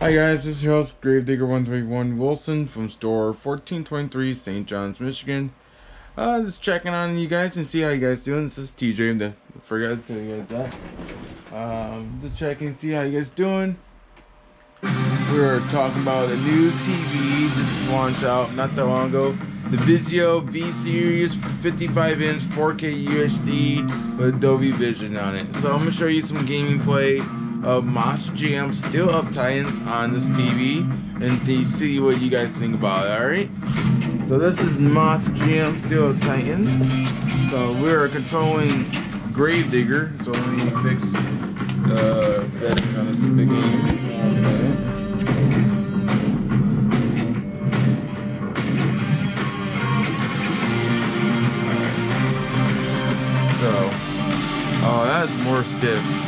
Hi guys, this is your host Gravedigger 131 Wilson from store 1423 St. John's, Michigan. Uh, just checking on you guys and see how you guys doing. This is TJ. I forgot to tell you guys that. Um, just checking, see how you guys doing. We're talking about a new TV just launched out not that long ago. The Vizio V Series 55 inch 4K UHD with Dolby Vision on it. So I'm gonna show you some gaming play of Monster Jam Steel Up Titans on this TV and see what you guys think about it, alright? So this is Monster Jam Steel Up Titans. So we're controlling Gravedigger. So let me fix uh, the settings on the game. So, oh, that's more stiff.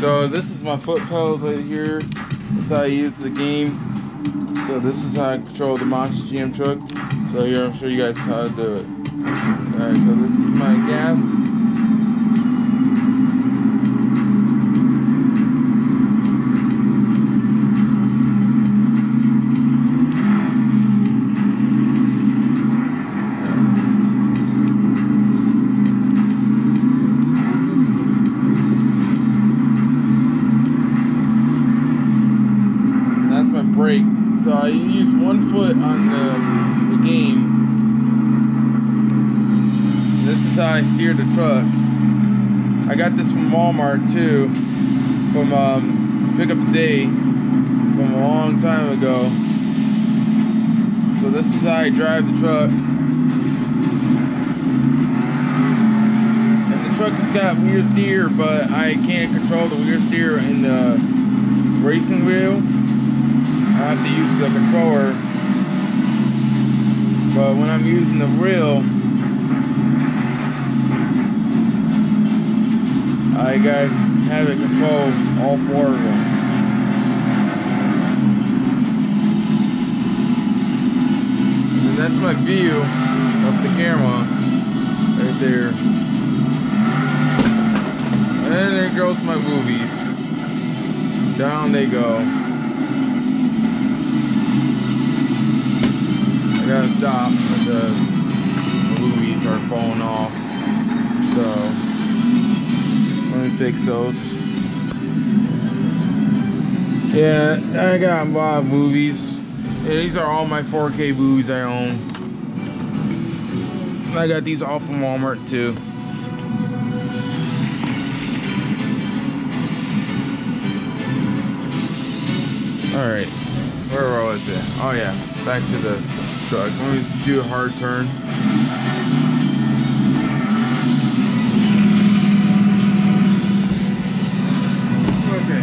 So this is my foot pedals right here. That's how I use the game. So this is how I control the Monster Jam truck. So here I'm show you guys how to do it. Alright, so this is my gas. Brake. So I use one foot on the, the game. This is how I steer the truck. I got this from Walmart too, from um, Pick Up Today, from a long time ago. So this is how I drive the truck. And the truck has got weird steer, but I can't control the weird steer in the racing wheel. I have to use the controller. But when I'm using the reel, I got have it control all four of them. And that's my view of the camera right there. And there goes my movies. Down they go. Gotta stop because the movies are falling off. So let me fix those. Yeah, I got a lot of movies. Yeah, these are all my 4K movies I own. I got these all from Walmart too. Alright, where was it? Oh yeah, back to the truck. Let me do a hard turn. Okay.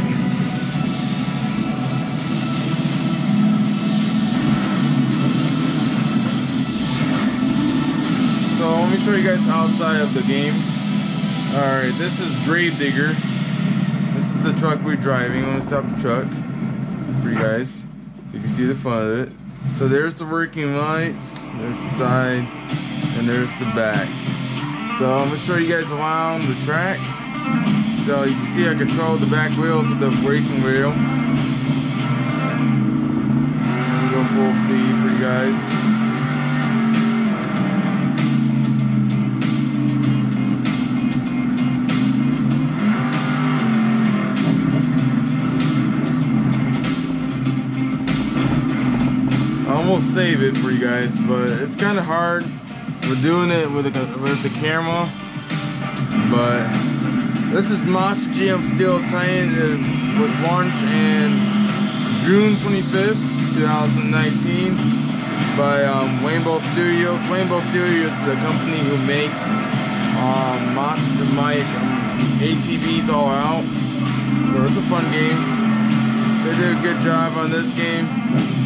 So let me show you guys outside of the game. Alright, this is Gravedigger. This is the truck we're driving. Let me stop the truck for you guys. You can see the front of it. So there's the working lights, there's the side, and there's the back. So I'm gonna show you guys around the track. So you can see I control the back wheels with the racing wheel. Go full speed for you guys. Save it for you guys, but it's kind of hard. We're doing it with the, with the camera, but this is Mosh GM Steel Titan. It was launched in June 25th, 2019 by um, Rainbow Studios. Rainbow Studios is the company who makes um, Mosh the mic um, ATVs all out. So it's a fun game. They did a good job on this game.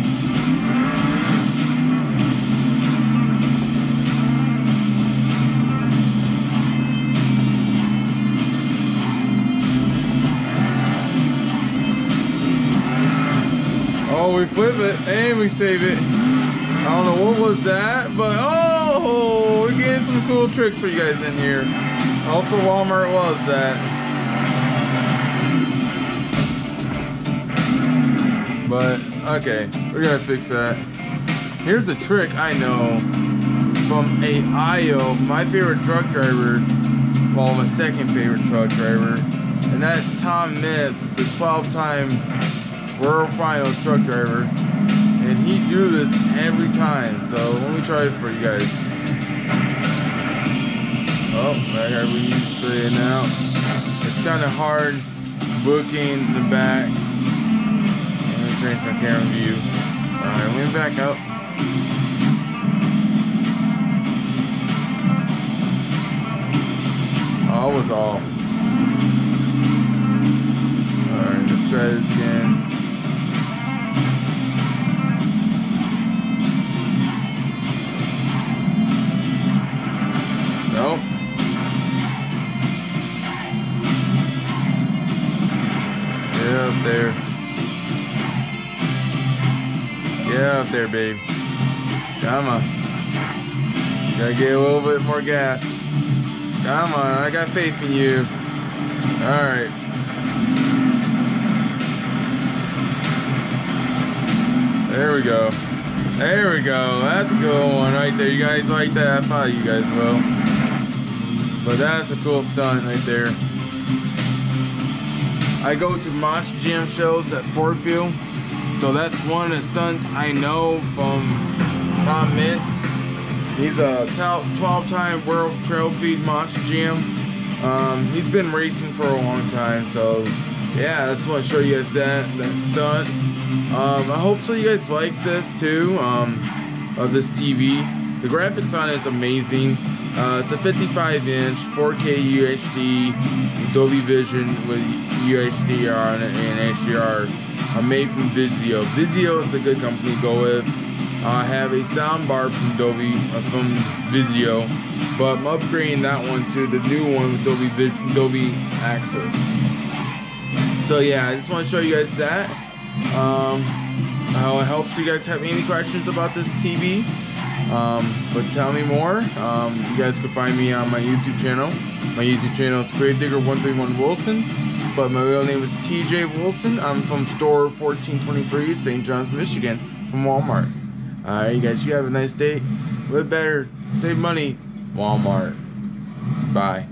Oh, we flip it and we save it. I don't know what was that, but oh, we're getting some cool tricks for you guys in here. Also, Walmart loves that. But, okay, we're gonna fix that. Here's a trick I know from a IO, my favorite truck driver, well, my second favorite truck driver, and that's Tom Meents, the 12-time world final truck driver. And he do this every time. So let me try it for you guys. Oh, I gotta read straight in now. It's kind of hard booking the back. Let me change my camera view. Alright, went back up. Oh, was off. Alright, let's try this again. Up there. Get up there, babe. Come on. Gotta get a little bit more gas. Come on, I got faith in you. Alright. There we go. There we go. That's a cool one right there. You guys like that? I thought you guys will. But that's a cool stunt right there. I go to Mosh Jam shows at Field. So that's one of the stunts I know from Tom Meents. He's a 12-time World Trail Feed Mosh Jam. Um, he's been racing for a long time, so yeah, I just want to show you guys that, that stunt. Um, I hope so you guys like this too, um, of this TV. The graphics on it is amazing. Uh, it's a 55 inch 4K UHD Dolby Vision with UHDR and HDR are made from Vizio. Vizio is a good company to go with. I have a soundbar from Dolby, uh, from Vizio, but I'm upgrading that one to the new one with Dolby, Dolby Access. So yeah, I just want to show you guys that. Um, I hope you guys have any questions about this TV. Um, but tell me more. Um, you guys can find me on my YouTube channel. My YouTube channel is Gravedigger131 Wilson, but my real name is TJ Wilson. I'm from store 1423, St. John's, Michigan, from Walmart. Alright, you guys, you have a nice day. Live better, save money, Walmart. Bye.